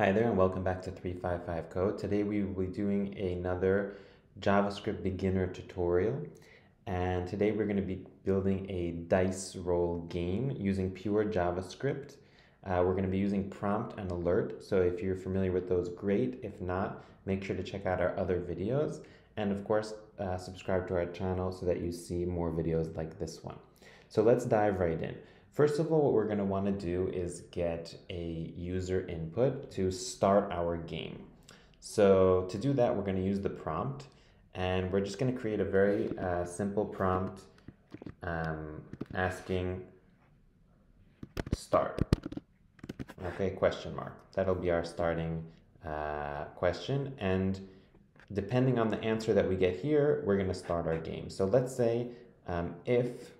Hi there and welcome back to 355 Code. Today we will be doing another JavaScript beginner tutorial and today we're going to be building a dice roll game using pure JavaScript. Uh, we're going to be using prompt and alert so if you're familiar with those great. If not make sure to check out our other videos and of course uh, subscribe to our channel so that you see more videos like this one. So let's dive right in. First of all, what we're going to want to do is get a user input to start our game. So to do that, we're going to use the prompt and we're just going to create a very uh, simple prompt um, asking start. Okay, question mark. That'll be our starting uh, question. And depending on the answer that we get here, we're going to start our game. So let's say um, if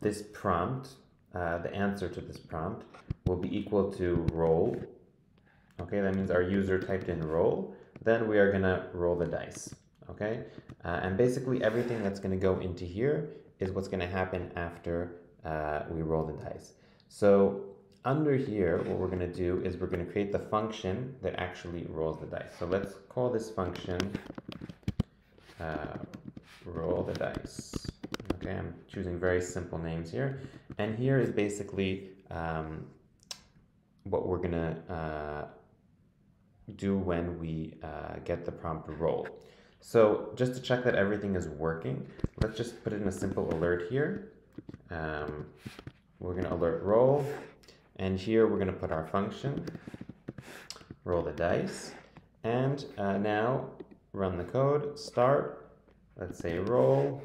this prompt, uh, the answer to this prompt, will be equal to roll. Okay, that means our user typed in roll. Then we are going to roll the dice. Okay, uh, and basically everything that's going to go into here is what's going to happen after uh, we roll the dice. So under here, what we're going to do is we're going to create the function that actually rolls the dice. So let's call this function uh, roll the dice. Okay, I'm choosing very simple names here. And here is basically um, what we're gonna uh, do when we uh, get the prompt roll. So just to check that everything is working, let's just put in a simple alert here. Um, we're gonna alert roll. And here we're gonna put our function, roll the dice. And uh, now run the code, start, let's say roll,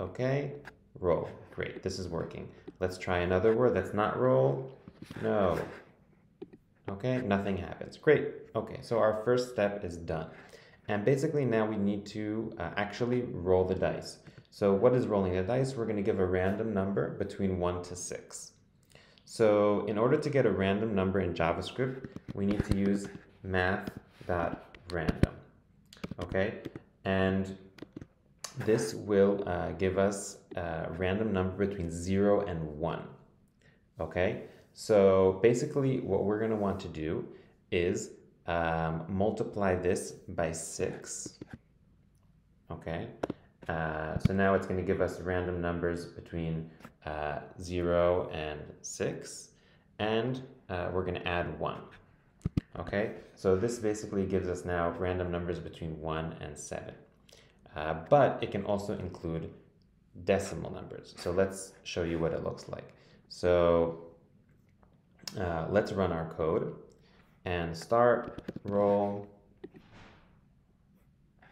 Okay, roll. Great, this is working. Let's try another word that's not roll. No. Okay, nothing happens. Great. Okay, so our first step is done. And basically now we need to uh, actually roll the dice. So what is rolling the dice? We're going to give a random number between 1 to 6. So in order to get a random number in JavaScript, we need to use math.random. Okay, and this will uh, give us a random number between 0 and 1. Okay, so basically what we're going to want to do is um, multiply this by 6. Okay, uh, so now it's going to give us random numbers between uh, 0 and 6, and uh, we're going to add 1. Okay, so this basically gives us now random numbers between 1 and 7 uh, but it can also include decimal numbers. So let's show you what it looks like. So uh, let's run our code and start roll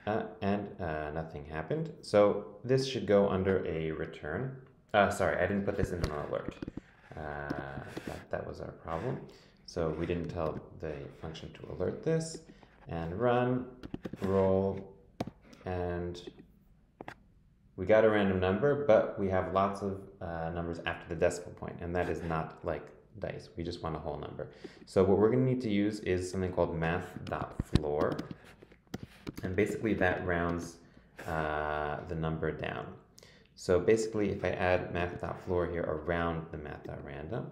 uh, and uh, nothing happened. So this should go under a return. Uh, sorry, I didn't put this in an alert. Uh, that, that was our problem. So we didn't tell the function to alert this and run roll and we got a random number, but we have lots of uh, numbers after the decimal point, and that is not like dice. We just want a whole number. So what we're going to need to use is something called math.floor, and basically that rounds uh, the number down. So basically, if I add math.floor here around the math.random,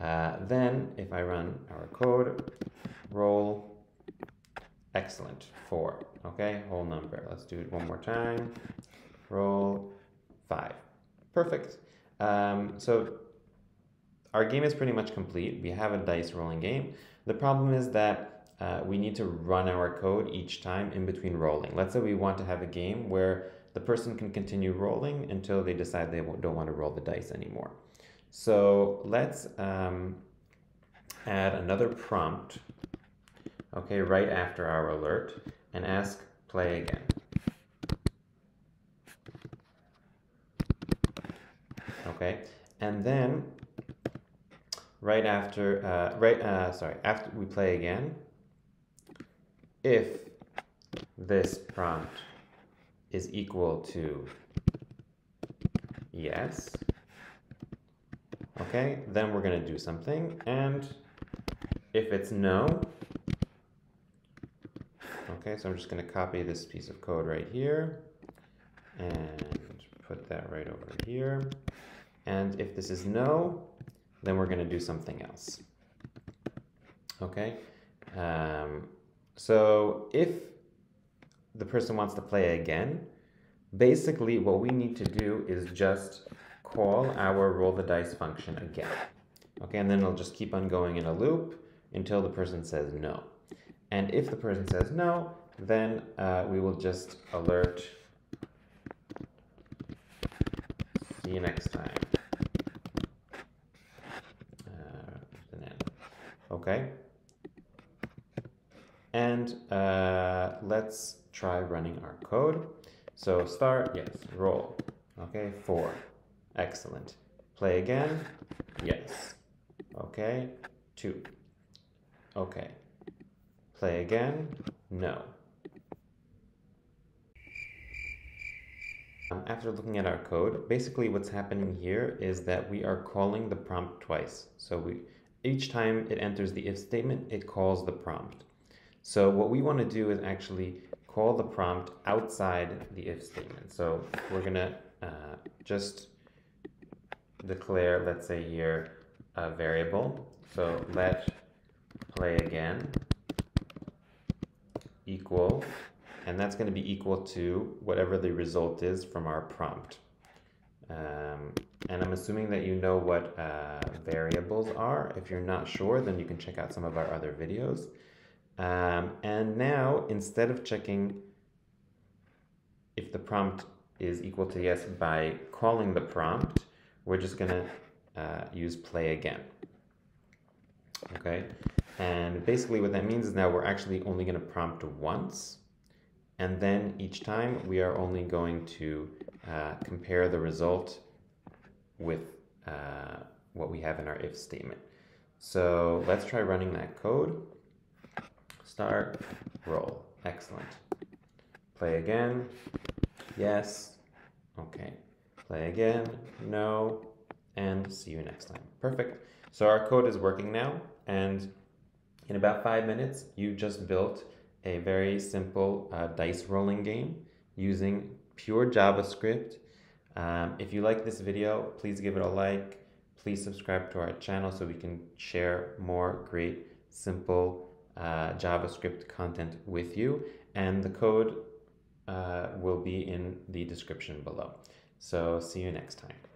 uh, then if I run our code, roll Excellent. Four. Okay, whole number. Let's do it one more time. Roll five. Perfect. Um, so our game is pretty much complete. We have a dice rolling game. The problem is that uh, we need to run our code each time in between rolling. Let's say we want to have a game where the person can continue rolling until they decide they don't want to roll the dice anymore. So let's um, add another prompt okay, right after our alert, and ask play again. Okay, and then right after, uh, right, uh, sorry, after we play again, if this prompt is equal to yes, okay, then we're going to do something, and if it's no, Okay, so I'm just going to copy this piece of code right here and put that right over here. And if this is no, then we're going to do something else. Okay. Um, so if the person wants to play again, basically what we need to do is just call our roll the dice function again. Okay, and then it'll just keep on going in a loop until the person says no. And if the person says no, then uh, we will just alert. See you next time. Uh, okay. And uh, let's try running our code. So start, yes, roll. Okay, four. Excellent. Play again. Yes. Okay, two. Okay. Play again. No. Um, after looking at our code, basically what's happening here is that we are calling the prompt twice. So we each time it enters the if statement, it calls the prompt. So what we want to do is actually call the prompt outside the if statement. So we're going to uh, just declare, let's say here, a variable. So let play again equal, and that's going to be equal to whatever the result is from our prompt. Um, and I'm assuming that you know what uh, variables are. If you're not sure, then you can check out some of our other videos. Um, and now, instead of checking if the prompt is equal to yes by calling the prompt, we're just going to uh, use play again. Okay, and basically what that means is now we're actually only going to prompt once, and then each time we are only going to uh, compare the result with uh, what we have in our if statement. So let's try running that code. Start, roll. Excellent. Play again. Yes. Okay. Play again. No. And see you next time. Perfect. So our code is working now. And in about five minutes, you just built a very simple uh, dice rolling game using pure JavaScript. Um, if you like this video, please give it a like. Please subscribe to our channel so we can share more great, simple uh, JavaScript content with you. And the code uh, will be in the description below. So see you next time.